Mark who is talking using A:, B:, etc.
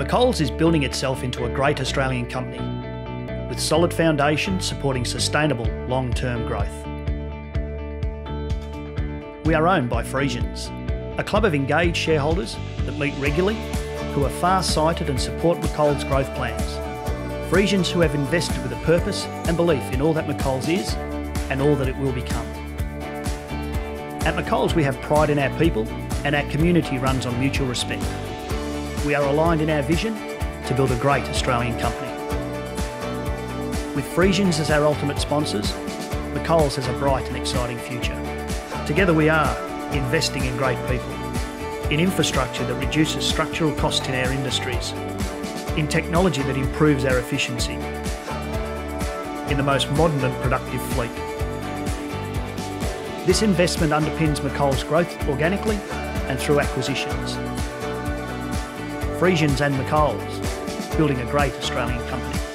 A: McColl's is building itself into a great Australian company with solid foundations supporting sustainable long term growth. We are owned by Friesians, a club of engaged shareholders that meet regularly, who are far sighted and support McColl's growth plans. Friesians who have invested with a purpose and belief in all that McColl's is and all that it will become. At McColl's, we have pride in our people and our community runs on mutual respect. We are aligned in our vision to build a great Australian company. With Friesians as our ultimate sponsors, McColl's has a bright and exciting future. Together we are investing in great people, in infrastructure that reduces structural costs in our industries, in technology that improves our efficiency, in the most modern and productive fleet. This investment underpins McColl's growth organically and through acquisitions. Friesians and McColl's, building a great Australian company.